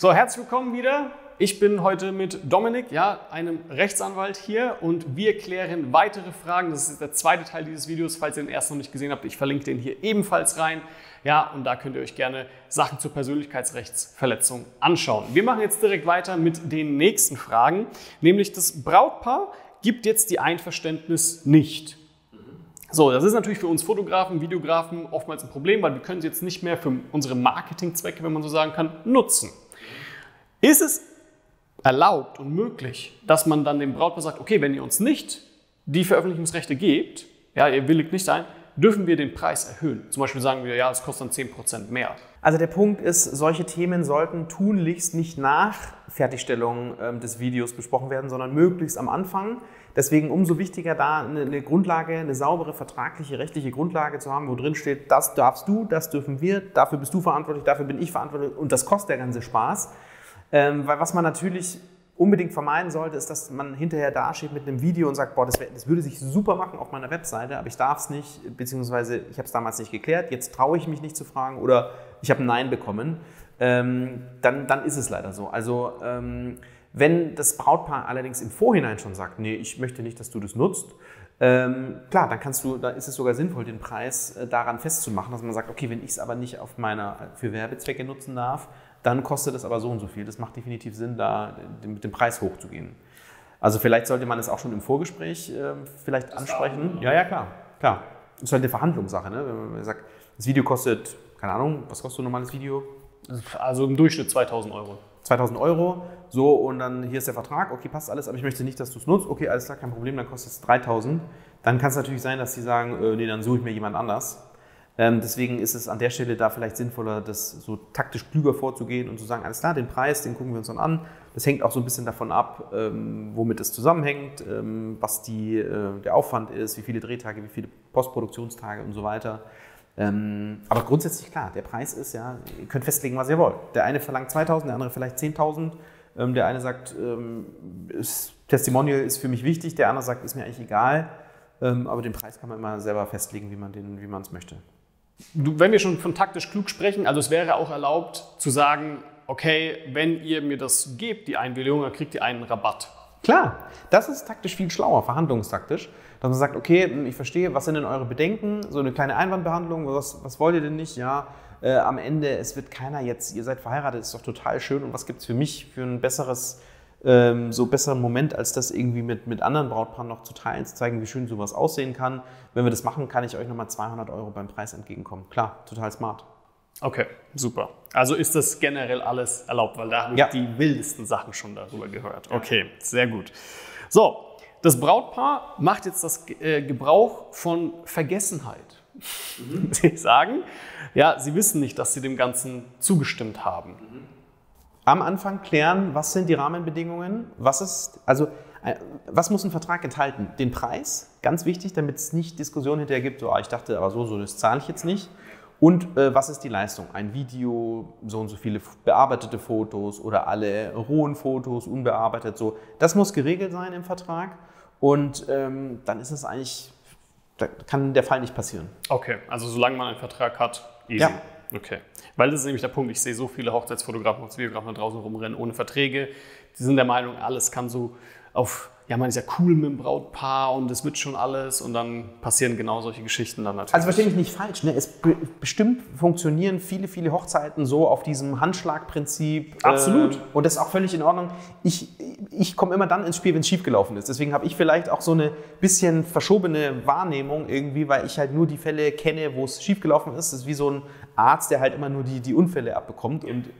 So, herzlich willkommen wieder. Ich bin heute mit Dominik, ja, einem Rechtsanwalt hier und wir klären weitere Fragen. Das ist der zweite Teil dieses Videos. Falls ihr den ersten noch nicht gesehen habt, ich verlinke den hier ebenfalls rein. Ja, und da könnt ihr euch gerne Sachen zur Persönlichkeitsrechtsverletzung anschauen. Wir machen jetzt direkt weiter mit den nächsten Fragen, nämlich das Brautpaar gibt jetzt die Einverständnis nicht. So, das ist natürlich für uns Fotografen, Videografen oftmals ein Problem, weil wir können sie jetzt nicht mehr für unsere Marketingzwecke, wenn man so sagen kann, nutzen. Ist es erlaubt und möglich, dass man dann dem Brautpaar sagt, okay, wenn ihr uns nicht die Veröffentlichungsrechte gebt, ja, ihr willigt nicht ein, dürfen wir den Preis erhöhen. Zum Beispiel sagen wir, ja, es kostet dann 10% mehr. Also der Punkt ist, solche Themen sollten tunlichst nicht nach Fertigstellung ähm, des Videos besprochen werden, sondern möglichst am Anfang. Deswegen umso wichtiger, da eine, eine, Grundlage, eine saubere vertragliche, rechtliche Grundlage zu haben, wo drin steht, das darfst du, das dürfen wir, dafür bist du verantwortlich, dafür bin ich verantwortlich und das kostet der ganze Spaß. Ähm, weil was man natürlich unbedingt vermeiden sollte, ist, dass man hinterher dasteht mit einem Video und sagt, boah, das, das würde sich super machen auf meiner Webseite, aber ich darf es nicht, beziehungsweise ich habe es damals nicht geklärt, jetzt traue ich mich nicht zu fragen oder ich habe ein Nein bekommen, ähm, dann, dann ist es leider so. Also ähm, wenn das Brautpaar allerdings im Vorhinein schon sagt, nee, ich möchte nicht, dass du das nutzt, ähm, klar, dann kannst du, da ist es sogar sinnvoll, den Preis äh, daran festzumachen, dass man sagt, okay, wenn ich es aber nicht auf meiner für Werbezwecke nutzen darf, dann kostet es aber so und so viel. Das macht definitiv Sinn, da mit dem Preis hochzugehen. Also vielleicht sollte man es auch schon im Vorgespräch äh, vielleicht das ansprechen. Ja, ja, klar, klar. Das ist halt eine Verhandlungssache. Ne? Wenn man sagt, das Video kostet, keine Ahnung, was kostet ein normales Video? Also im Durchschnitt 2000 Euro. 2000 Euro, so und dann hier ist der Vertrag, okay, passt alles, aber ich möchte nicht, dass du es nutzt, okay, alles klar, kein Problem, dann kostet es 3000. Dann kann es natürlich sein, dass sie sagen, äh, nee, dann suche ich mir jemand anders. Ähm, deswegen ist es an der Stelle da vielleicht sinnvoller, das so taktisch klüger vorzugehen und zu sagen, alles klar, den Preis, den gucken wir uns dann an. Das hängt auch so ein bisschen davon ab, ähm, womit es zusammenhängt, ähm, was die, äh, der Aufwand ist, wie viele Drehtage, wie viele Postproduktionstage und so weiter. Aber grundsätzlich klar, der Preis ist ja, ihr könnt festlegen, was ihr wollt. Der eine verlangt 2000, der andere vielleicht 10.000. Ähm, der eine sagt, ist, Testimonial ist für mich wichtig, der andere sagt, ist mir eigentlich egal. aber den Preis kann man immer selber festlegen, wie man es möchte wenn wir schon von taktisch klug sprechen, also es wäre auch erlaubt zu sagen, okay, wenn ihr mir das gebt, die Einwilligung, dann kriegt ihr einen Rabatt. Klar, das ist taktisch viel schlauer, verhandlungstaktisch, dass man sagt, okay, ich verstehe, was sind denn eure Bedenken, so eine kleine Einwandbehandlung, was, was wollt ihr denn nicht, ja, äh, am Ende, es wird keiner jetzt, ihr seid verheiratet, ist doch total schön und was gibt es für mich für ein besseres ähm, so besseren Moment, als das irgendwie mit, mit anderen Brautpaaren noch zu teilen, zu zeigen, wie schön sowas aussehen kann. Wenn wir das machen, kann ich euch nochmal 200 Euro beim Preis entgegenkommen. Klar, total smart. Okay, super. Also ist das generell alles erlaubt, weil da habe ich ja. die wildesten Sachen schon darüber gehört. Okay, sehr gut. So, das Brautpaar macht jetzt das äh, Gebrauch von Vergessenheit. Mhm. Sie sagen, ja, sie wissen nicht, dass sie dem Ganzen zugestimmt haben. Mhm am Anfang klären, was sind die Rahmenbedingungen, was ist, also äh, was muss ein Vertrag enthalten? Den Preis, ganz wichtig, damit es nicht Diskussionen hinterher gibt, so, ah, ich dachte aber so, so, das zahle ich jetzt nicht. Und äh, was ist die Leistung? Ein Video, so und so viele bearbeitete Fotos oder alle rohen Fotos, unbearbeitet, so. Das muss geregelt sein im Vertrag und ähm, dann ist es eigentlich, da kann der Fall nicht passieren. Okay, also solange man einen Vertrag hat, easy. Ja. Okay. Weil das ist nämlich der Punkt, ich sehe so viele Hochzeitsfotografen und Videografen da draußen rumrennen ohne Verträge. Die sind der Meinung, alles kann so auf, ja, man ist ja cool mit dem Brautpaar und es wird schon alles und dann passieren genau solche Geschichten dann natürlich. Also verstehe mich nicht falsch, ne? es be bestimmt funktionieren viele, viele Hochzeiten so auf diesem Handschlagprinzip. Absolut. Äh, und das ist auch völlig in Ordnung. Ich, ich komme immer dann ins Spiel, wenn es schiefgelaufen ist. Deswegen habe ich vielleicht auch so eine bisschen verschobene Wahrnehmung irgendwie, weil ich halt nur die Fälle kenne, wo es schiefgelaufen ist. Das ist wie so ein Arzt, der halt immer nur die, die Unfälle abbekommt. Und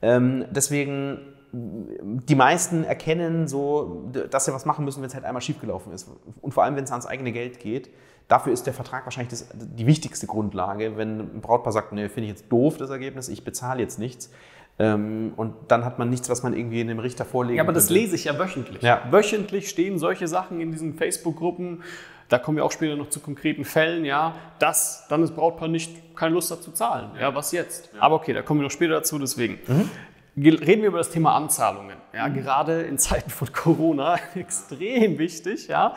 ähm, deswegen, die meisten erkennen so, dass sie was machen müssen, wenn es halt einmal schiefgelaufen ist. Und vor allem, wenn es ans eigene Geld geht. Dafür ist der Vertrag wahrscheinlich das, die wichtigste Grundlage. Wenn ein Brautpaar sagt, nee, finde ich jetzt doof, das Ergebnis, ich bezahle jetzt nichts. Ähm, und dann hat man nichts, was man irgendwie in dem Richter vorlegen Ja, aber das lese ich ja wöchentlich. Ja. Wöchentlich stehen solche Sachen in diesen Facebook-Gruppen da kommen wir auch später noch zu konkreten Fällen, ja, dass dann das Brautpaar nicht keine Lust hat zu zahlen. Ja, was jetzt? Ja. Aber okay, da kommen wir noch später dazu, deswegen. Mhm. Reden wir über das Thema Anzahlungen. Ja, mhm. gerade in Zeiten von Corona extrem wichtig, ja.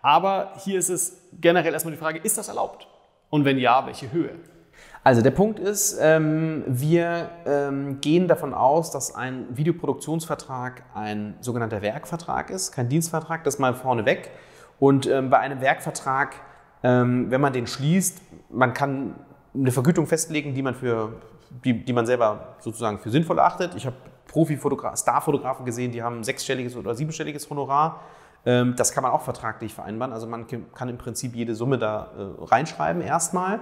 Aber hier ist es generell erstmal die Frage, ist das erlaubt? Und wenn ja, welche Höhe? Also der Punkt ist, ähm, wir ähm, gehen davon aus, dass ein Videoproduktionsvertrag ein sogenannter Werkvertrag ist, kein Dienstvertrag, das mal vorneweg. Und ähm, bei einem Werkvertrag, ähm, wenn man den schließt, man kann eine Vergütung festlegen, die man, für, die, die man selber sozusagen für sinnvoll achtet. Ich habe Profi-Fotografen, Star-Fotografen gesehen, die haben sechsstelliges oder siebenstelliges Honorar. Ähm, das kann man auch vertraglich vereinbaren. Also man kann im Prinzip jede Summe da äh, reinschreiben erstmal.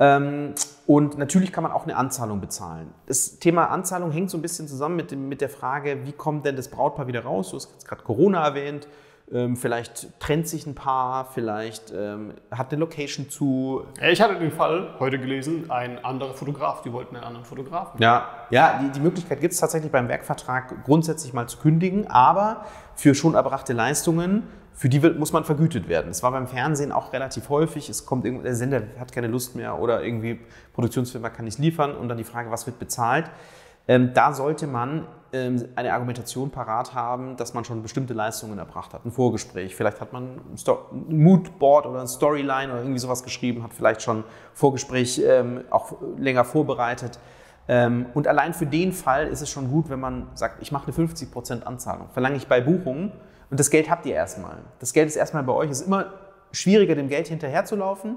Ähm, und natürlich kann man auch eine Anzahlung bezahlen. Das Thema Anzahlung hängt so ein bisschen zusammen mit, dem, mit der Frage, wie kommt denn das Brautpaar wieder raus? Du hast gerade Corona erwähnt. Ähm, vielleicht trennt sich ein Paar, vielleicht ähm, hat eine Location zu. Ich hatte den Fall heute gelesen, ein anderer Fotograf, die wollten einen anderen Fotografen. Ja, ja die, die Möglichkeit gibt es tatsächlich beim Werkvertrag grundsätzlich mal zu kündigen, aber für schon erbrachte Leistungen, für die wird, muss man vergütet werden. Das war beim Fernsehen auch relativ häufig. Es kommt der Sender hat keine Lust mehr oder irgendwie Produktionsfirma kann nicht liefern und dann die Frage, was wird bezahlt. Ähm, da sollte man ähm, eine Argumentation parat haben, dass man schon bestimmte Leistungen erbracht hat. Ein Vorgespräch, vielleicht hat man ein, ein Moodboard oder ein Storyline oder irgendwie sowas geschrieben, hat vielleicht schon Vorgespräch ähm, auch länger vorbereitet. Ähm, und allein für den Fall ist es schon gut, wenn man sagt, ich mache eine 50% Anzahlung. Verlange ich bei Buchungen und das Geld habt ihr erstmal. Das Geld ist erstmal bei euch. Es ist immer schwieriger, dem Geld hinterherzulaufen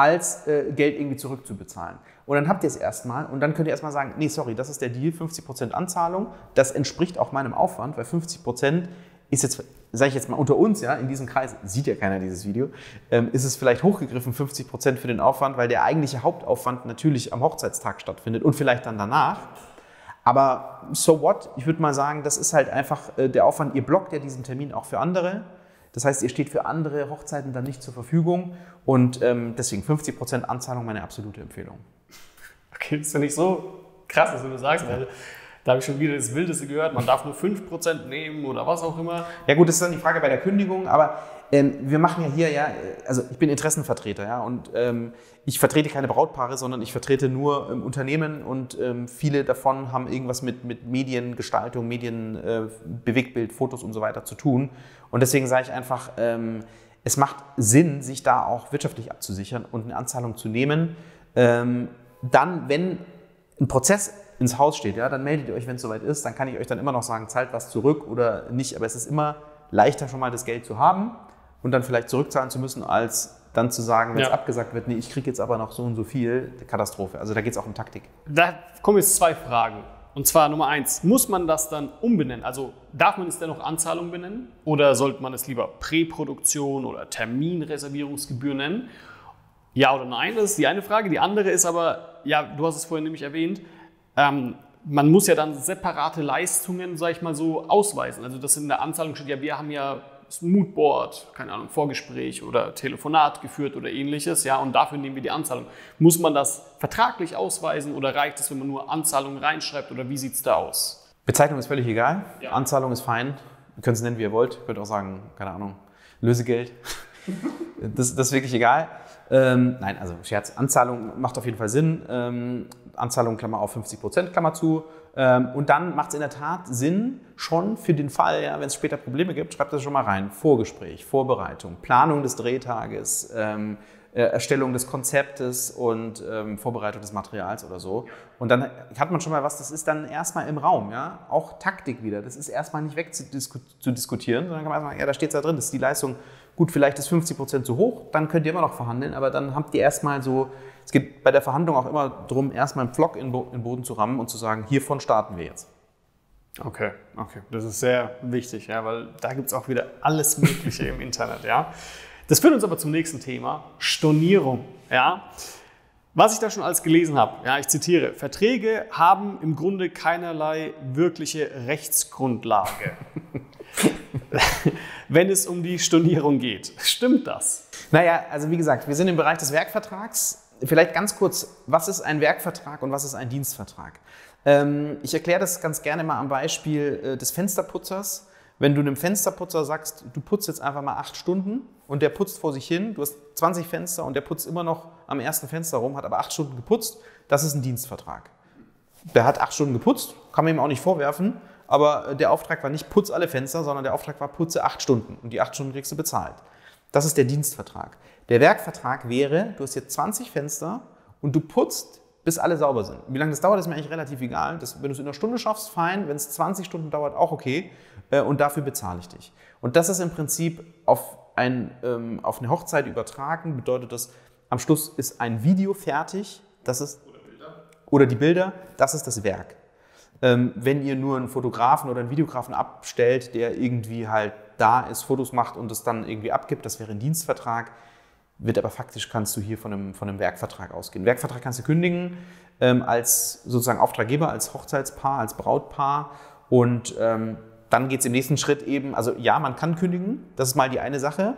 als äh, Geld irgendwie zurückzubezahlen. Und dann habt ihr es erstmal und dann könnt ihr erstmal sagen, nee, sorry, das ist der Deal, 50% Anzahlung, das entspricht auch meinem Aufwand, weil 50% ist jetzt, sage ich jetzt mal unter uns, ja, in diesem Kreis, sieht ja keiner dieses Video, ähm, ist es vielleicht hochgegriffen, 50% für den Aufwand, weil der eigentliche Hauptaufwand natürlich am Hochzeitstag stattfindet und vielleicht dann danach. Aber so what? Ich würde mal sagen, das ist halt einfach äh, der Aufwand. Ihr blockt ja diesen Termin auch für andere. Das heißt, ihr steht für andere Hochzeiten dann nicht zur Verfügung und ähm, deswegen 50% Anzahlung meine absolute Empfehlung. Okay, das finde ich so krass, was du sagst, weil da habe ich schon wieder das Wildeste gehört, man darf nur 5% nehmen oder was auch immer. Ja gut, das ist dann die Frage bei der Kündigung, aber ähm, wir machen ja hier ja, also ich bin Interessenvertreter, ja, und ähm, ich vertrete keine Brautpaare, sondern ich vertrete nur ähm, Unternehmen und ähm, viele davon haben irgendwas mit, mit Mediengestaltung, Medien, äh, Fotos und so weiter zu tun. Und deswegen sage ich einfach, ähm, es macht Sinn, sich da auch wirtschaftlich abzusichern und eine Anzahlung zu nehmen. Ähm, dann, wenn ein Prozess ins Haus steht, ja, dann meldet ihr euch, wenn es soweit ist. Dann kann ich euch dann immer noch sagen, zahlt was zurück oder nicht. Aber es ist immer leichter, schon mal das Geld zu haben und dann vielleicht zurückzahlen zu müssen, als dann zu sagen, wenn es ja. abgesagt wird, nee, ich kriege jetzt aber noch so und so viel, Katastrophe. Also da geht es auch um Taktik. Da kommen jetzt zwei Fragen. Und zwar Nummer eins, muss man das dann umbenennen? Also darf man es dennoch Anzahlung benennen? Oder sollte man es lieber Präproduktion oder Terminreservierungsgebühr nennen? Ja oder nein, das ist die eine Frage. Die andere ist aber, ja, du hast es vorhin nämlich erwähnt, ähm, man muss ja dann separate Leistungen, sag ich mal so, ausweisen. Also das in der Anzahlung steht ja, wir haben ja das Moodboard, keine Ahnung, Vorgespräch oder Telefonat geführt oder ähnliches, ja, und dafür nehmen wir die Anzahlung. Muss man das vertraglich ausweisen oder reicht es, wenn man nur Anzahlung reinschreibt oder wie sieht es da aus? Bezeichnung ist völlig egal. Ja. Anzahlung ist fein. Ihr könnt es nennen, wie ihr wollt. Ihr könnt auch sagen, keine Ahnung, Lösegeld. das, das, ist wirklich egal. Ähm, nein, also Scherz. Anzahlung macht auf jeden Fall Sinn. Ähm, Anzahlung, Klammer auf 50 Prozent, Klammer zu. Ähm, und dann macht es in der Tat Sinn, schon für den Fall, ja, wenn es später Probleme gibt, schreibt das schon mal rein. Vorgespräch, Vorbereitung, Planung des Drehtages, ähm, äh, Erstellung des Konzeptes und ähm, Vorbereitung des Materials oder so. Und dann hat man schon mal was, das ist dann erstmal im Raum, ja. Auch Taktik wieder. Das ist erstmal nicht wegzudiskutieren, sondern kann man erstmal, ja, da steht es da drin, das ist die Leistung. Gut, vielleicht ist 50 Prozent zu hoch, dann könnt ihr immer noch verhandeln, aber dann habt ihr erstmal so es geht bei der Verhandlung auch immer darum, erstmal einen Pflock in den Boden zu rammen und zu sagen, hiervon starten wir jetzt. Okay, okay. Das ist sehr wichtig, ja, weil da gibt es auch wieder alles Mögliche im Internet. Ja. Das führt uns aber zum nächsten Thema, Stornierung. Ja. Was ich da schon alles gelesen habe, ja, ich zitiere, Verträge haben im Grunde keinerlei wirkliche Rechtsgrundlage, wenn es um die Stornierung geht. Stimmt das? Naja, also wie gesagt, wir sind im Bereich des Werkvertrags. Vielleicht ganz kurz, was ist ein Werkvertrag und was ist ein Dienstvertrag? Ähm, ich erkläre das ganz gerne mal am Beispiel äh, des Fensterputzers. Wenn du einem Fensterputzer sagst, du putzt jetzt einfach mal acht Stunden und der putzt vor sich hin, du hast 20 Fenster und der putzt immer noch am ersten Fenster rum, hat aber acht Stunden geputzt, das ist ein Dienstvertrag. Der hat acht Stunden geputzt, kann man ihm auch nicht vorwerfen, aber äh, der Auftrag war nicht putz alle Fenster, sondern der Auftrag war putze acht Stunden und die acht Stunden kriegst du bezahlt. Das ist der Dienstvertrag. Der Werkvertrag wäre, du hast jetzt 20 Fenster und du putzt, bis alle sauber sind. Wie lange das dauert, ist mir eigentlich relativ egal. Das, wenn du es in einer Stunde schaffst, fein. Wenn es 20 Stunden dauert, auch okay. Äh, und dafür bezahle ich dich. Und das ist im Prinzip auf, ein, ähm, auf eine Hochzeit übertragen, bedeutet das, am Schluss ist ein Video fertig. Das ist, oder, Bilder. oder die Bilder, das ist das Werk. Ähm, wenn ihr nur einen Fotografen oder einen Videografen abstellt, der irgendwie halt da ist, Fotos macht und es dann irgendwie abgibt, das wäre ein Dienstvertrag wird aber faktisch kannst du hier von einem, von einem Werkvertrag ausgehen. Werkvertrag kannst du kündigen ähm, als sozusagen Auftraggeber, als Hochzeitspaar, als Brautpaar und ähm, dann geht es im nächsten Schritt eben, also ja, man kann kündigen, das ist mal die eine Sache.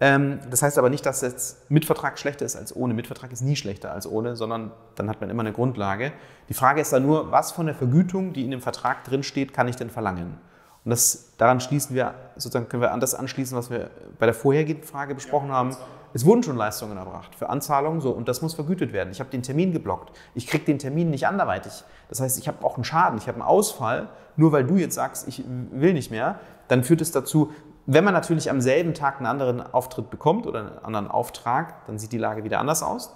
Ähm, das heißt aber nicht, dass jetzt Mitvertrag schlechter ist als ohne. Mitvertrag ist nie schlechter als ohne, sondern dann hat man immer eine Grundlage. Die Frage ist dann nur, was von der Vergütung, die in dem Vertrag drin steht, kann ich denn verlangen? Und das, daran schließen wir, sozusagen können wir an das anschließen, was wir bei der vorhergehenden Frage besprochen ja, haben. Es wurden schon Leistungen erbracht für Anzahlungen so und das muss vergütet werden. Ich habe den Termin geblockt. Ich kriege den Termin nicht anderweitig. Das heißt, ich habe auch einen Schaden, ich habe einen Ausfall. Nur weil du jetzt sagst, ich will nicht mehr, dann führt es dazu, wenn man natürlich am selben Tag einen anderen Auftritt bekommt oder einen anderen Auftrag, dann sieht die Lage wieder anders aus.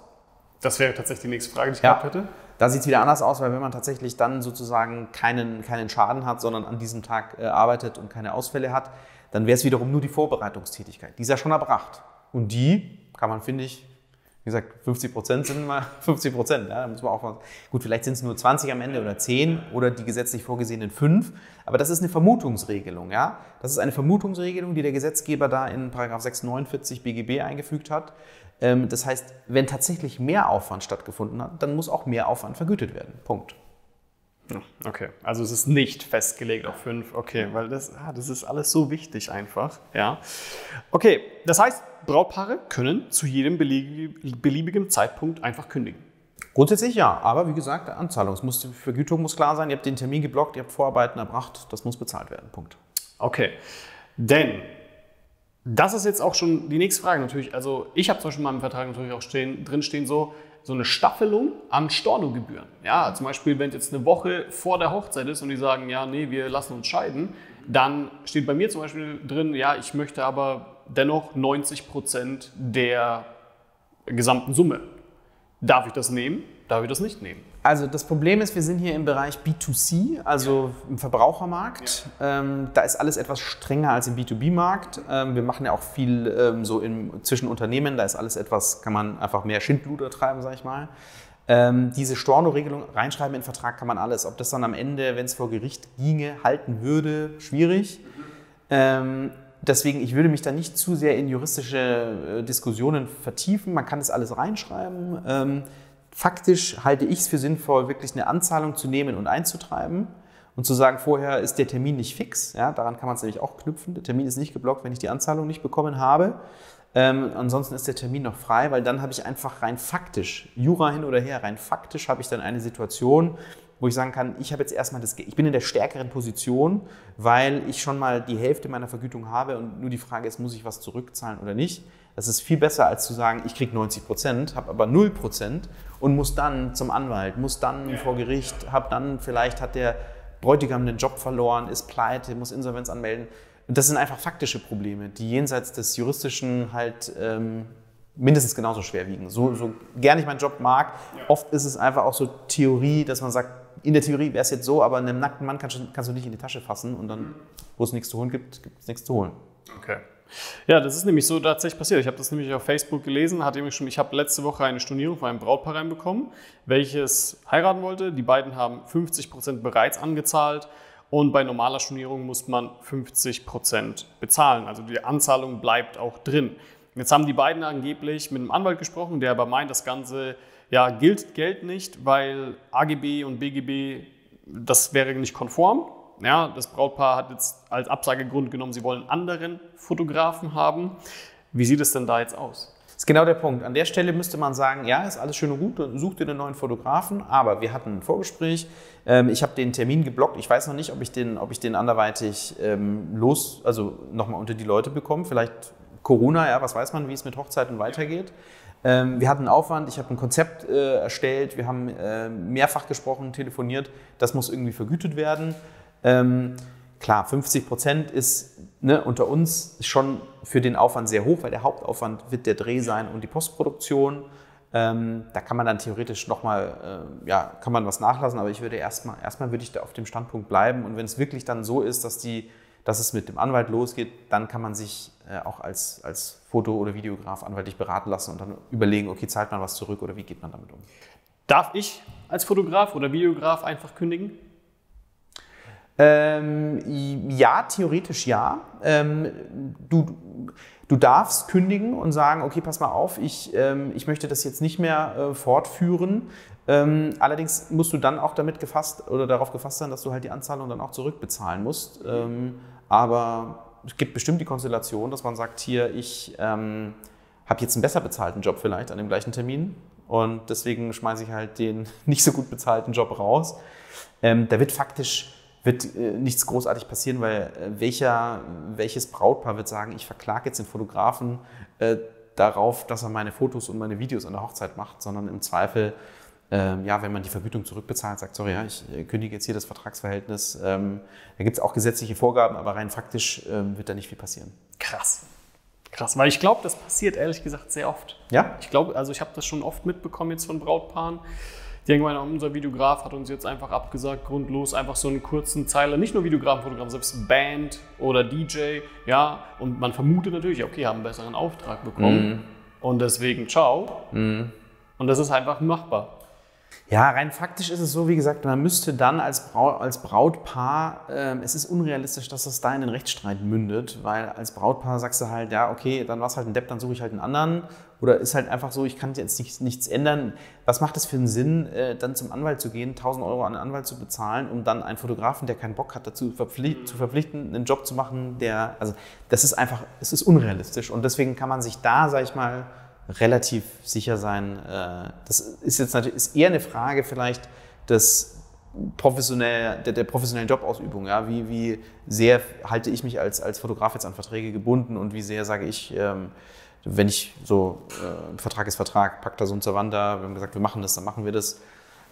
Das wäre tatsächlich die nächste Frage, die ich ja. gehabt hätte. Da sieht es wieder anders aus, weil wenn man tatsächlich dann sozusagen keinen, keinen Schaden hat, sondern an diesem Tag äh, arbeitet und keine Ausfälle hat, dann wäre es wiederum nur die Vorbereitungstätigkeit. Die ist ja schon erbracht. Und die kann man, finde ich, gesagt, 50 Prozent sind mal 50 Prozent. Ja, da muss man auch gut, vielleicht sind es nur 20 am Ende oder 10 oder die gesetzlich vorgesehenen 5. Aber das ist eine Vermutungsregelung. Ja? Das ist eine Vermutungsregelung, die der Gesetzgeber da in 649 BGB eingefügt hat. Ähm, das heißt, wenn tatsächlich mehr Aufwand stattgefunden hat, dann muss auch mehr Aufwand vergütet werden. Punkt. Okay, also es ist nicht festgelegt auf fünf. Okay, weil das, ah, das ist alles so wichtig einfach. Ja. Okay, das heißt, Brautpaare können zu jedem beliebigen Zeitpunkt einfach kündigen. Grundsätzlich ja, aber wie gesagt, Anzahlung, es muss, die Vergütung muss klar sein. Ihr habt den Termin geblockt, ihr habt Vorarbeiten erbracht, das muss bezahlt werden. Punkt. Okay, denn das ist jetzt auch schon die nächste Frage natürlich. Also ich habe zum Beispiel in meinem Vertrag natürlich auch stehen, drin stehen so, so eine Staffelung an Stornogebühren. Ja, zum Beispiel, wenn es jetzt eine Woche vor der Hochzeit ist und die sagen, ja, nee, wir lassen uns scheiden, dann steht bei mir zum Beispiel drin, ja, ich möchte aber dennoch 90 Prozent der gesamten Summe. Darf ich das nehmen? Darf ich das nicht nehmen? Also das Problem ist, wir sind hier im Bereich B2C, also im Verbrauchermarkt. Ja. Ähm, da ist alles etwas strenger als im B2B-Markt. Ähm, wir machen ja auch viel ähm, so in, zwischen Unternehmen, da ist alles etwas, kann man einfach mehr Schindluder treiben, sag ich mal. Ähm, diese Storno-Regelung reinschreiben in den Vertrag kann man alles. Ob das dann am Ende, wenn es vor Gericht ginge, halten würde, schwierig. Mhm. Deswegen, ich würde mich da nicht zu sehr in juristische äh, Diskussionen vertiefen. Man kann das alles reinschreiben. Ähm, faktisch halte ich es für sinnvoll, wirklich eine Anzahlung zu nehmen und einzutreiben und zu sagen, vorher ist der Termin nicht fix. Ja, daran kann man es nämlich auch knüpfen. Der Termin ist nicht geblockt, wenn ich die Anzahlung nicht bekommen habe. Ähm, ansonsten ist der Termin noch frei, weil dann habe ich einfach rein faktisch, Jura hin oder her, rein faktisch habe ich dann eine Situation, wo ich sagen kann, ich habe jetzt erstmal das, ich bin in der stärkeren Position, weil ich schon mal die Hälfte meiner Vergütung habe und nur die Frage ist, muss ich was zurückzahlen oder nicht. Das ist viel besser, als zu sagen, ich kriege 90 Prozent, habe aber 0 Prozent und muss dann zum Anwalt, muss dann vor Gericht, habe dann, vielleicht hat der Bräutigam den Job verloren, ist pleite, muss Insolvenz anmelden. Und das sind einfach faktische Probleme, die jenseits des juristischen halt ähm, mindestens genauso schwer wiegen. So, so gern ich meinen Job mag, oft ist es einfach auch so Theorie, dass man sagt, in der Theorie wäre es jetzt so, aber einem nackten Mann kannst du, kannst du nicht in die Tasche fassen und dann, wo es nichts zu holen gibt, gibt es nichts zu holen. Okay. Ja, das ist nämlich so tatsächlich passiert. Ich habe das nämlich auf Facebook gelesen, hatte nämlich schon, ich habe letzte Woche eine Stornierung von einem Brautpaar reinbekommen, welches heiraten wollte. Die beiden haben 50 Prozent bereits angezahlt und bei normaler Stornierung muss man 50 Prozent bezahlen. Also die Anzahlung bleibt auch drin. Jetzt haben die beiden angeblich mit einem Anwalt gesprochen, der aber meint, das Ganze ja, gilt Geld nicht, weil AGB und BGB, das wäre nicht konform. Ja, das Brautpaar hat jetzt als Absagegrund genommen, sie wollen anderen Fotografen haben. Wie sieht es denn da jetzt aus? Das ist genau der Punkt. An der Stelle müsste man sagen, ja, ist alles schön und gut, such dir einen neuen Fotografen, aber wir hatten ein Vorgespräch, ähm, ich habe den Termin geblockt, ich weiß noch nicht, ob ich den, ob ich den anderweitig ähm, los, also nochmal unter die Leute bekomme, vielleicht Corona, ja, was weiß man, wie es mit Hochzeiten weitergeht. Ähm, wir hatten einen Aufwand, ich habe ein Konzept äh, erstellt, wir haben äh, mehrfach gesprochen, telefoniert, das muss irgendwie vergütet werden. Ähm, klar, 50 Prozent ist ne, unter uns schon für den Aufwand sehr hoch, weil der Hauptaufwand wird der Dreh sein und die Postproduktion. Ähm, da kann man dann theoretisch nochmal, äh, ja, kann man was nachlassen, aber ich würde erstmal, erstmal würde ich da auf dem Standpunkt bleiben. Und wenn es wirklich dann so ist, dass, die, dass es mit dem Anwalt losgeht, dann kann man sich äh, auch als, als Foto- oder Videograf anwaltlich beraten lassen und dann überlegen, okay, zahlt man was zurück oder wie geht man damit um? Darf ich als Fotograf oder Videograf einfach kündigen? Ähm, ja, theoretisch ja. Ähm, du, du darfst kündigen und sagen, okay, pass mal auf, ich, ähm, ich möchte das jetzt nicht mehr äh, fortführen. Ähm, allerdings musst du dann auch damit gefasst oder darauf gefasst sein, dass du halt die Anzahlung dann auch zurückbezahlen musst. Aber es gibt bestimmt die Konstellation, dass man sagt, hier, ich ähm, habe jetzt einen besser bezahlten Job vielleicht an dem gleichen Termin und deswegen schmeiße ich halt den nicht so gut bezahlten Job raus. Ähm, da wird faktisch wird äh, nichts großartig passieren, weil äh, welcher, welches Brautpaar wird sagen, ich verklage jetzt den Fotografen äh, darauf, dass er meine Fotos und meine Videos an der Hochzeit macht, sondern im Zweifel, ähm, ja, wenn man die Vergütung zurückbezahlt, sagt, sorry, ja, ich äh, kündige jetzt hier das Vertragsverhältnis. Ähm, da gibt es auch gesetzliche Vorgaben, aber rein faktisch ähm, wird da nicht viel passieren. Krass. Krass, weil ich glaube, das passiert ehrlich gesagt sehr oft. Ja? Ich glaube, also ich habe das schon oft mitbekommen jetzt von Brautpaaren. Die irgendwann, unser Videograf hat uns jetzt einfach abgesagt, grundlos, einfach so einen kurzen Zeiler, nicht nur Videografen, Fotografen, selbst Band oder DJ, ja, und man vermutet natürlich, okay, haben einen besseren Auftrag bekommen mhm. und deswegen ciao. Mhm. Und das ist einfach machbar. Ja, rein faktisch ist es so, wie gesagt, man müsste dann als, Braut, als Brautpaar, äh, es ist unrealistisch, dass das da in den Rechtsstreit mündet, weil als Brautpaar sagst du halt, ja, okay, dann war es halt ein Depp, dann suche ich halt einen anderen. Oder ist halt einfach so, ich kann jetzt nicht, nichts ändern. Was macht es für einen Sinn, äh, dann zum Anwalt zu gehen, 1000 Euro an einen Anwalt zu bezahlen, um dann einen Fotografen, der keinen Bock hat, dazu verpflicht, zu verpflichten, einen Job zu machen, der, also das ist einfach, es ist unrealistisch. Und deswegen kann man sich da, sag ich mal, relativ sicher sein. Äh, das ist jetzt natürlich ist eher eine Frage vielleicht des professionell, der, der professionellen Jobausübung. Ja? Wie, wie sehr halte ich mich als, als Fotograf jetzt an Verträge gebunden und wie sehr sage ich, ähm, wenn ich so, äh, Vertrag ist Vertrag, Pacta sunt servanda, wir haben gesagt, wir machen das, dann machen wir das.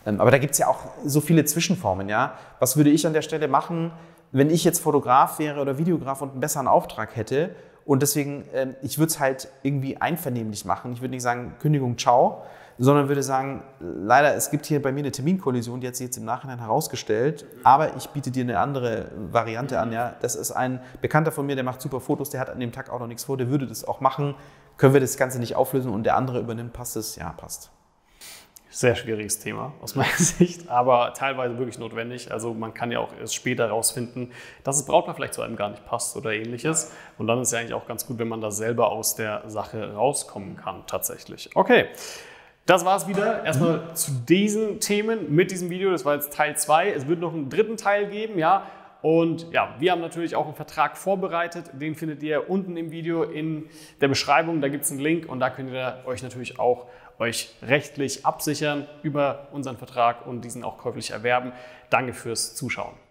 Ähm, aber da gibt es ja auch so viele Zwischenformen. Ja? Was würde ich an der Stelle machen, wenn ich jetzt Fotograf wäre oder Videograf und einen besseren Auftrag hätte und deswegen, äh, ich würde es halt irgendwie einvernehmlich machen. Ich würde nicht sagen, Kündigung, ciao, sondern würde sagen, leider, es gibt hier bei mir eine Terminkollision, die hat sich jetzt im Nachhinein herausgestellt, aber ich biete dir eine andere Variante an. Ja, das ist ein Bekannter von mir, der macht super Fotos, der hat an dem Tag auch noch nichts vor, der würde das auch machen. Können wir das Ganze nicht auflösen und der andere übernimmt, passt es? Ja, passt. Sehr schwieriges Thema aus meiner Sicht, aber teilweise wirklich notwendig. Also man kann ja auch erst später herausfinden, dass das Brautpaar vielleicht zu einem gar nicht passt oder ähnliches. Und dann ist ja eigentlich auch ganz gut, wenn man da selber aus der Sache rauskommen kann tatsächlich. Okay. Das war es wieder erstmal zu diesen Themen mit diesem Video. Das war jetzt Teil 2. Es wird noch einen dritten Teil geben, ja. Und ja, wir haben natürlich auch einen Vertrag vorbereitet. Den findet ihr unten im Video in der Beschreibung. Da gibt es einen Link und da könnt ihr euch natürlich auch euch rechtlich absichern über unseren Vertrag und diesen auch käuflich erwerben. Danke fürs Zuschauen.